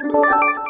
Música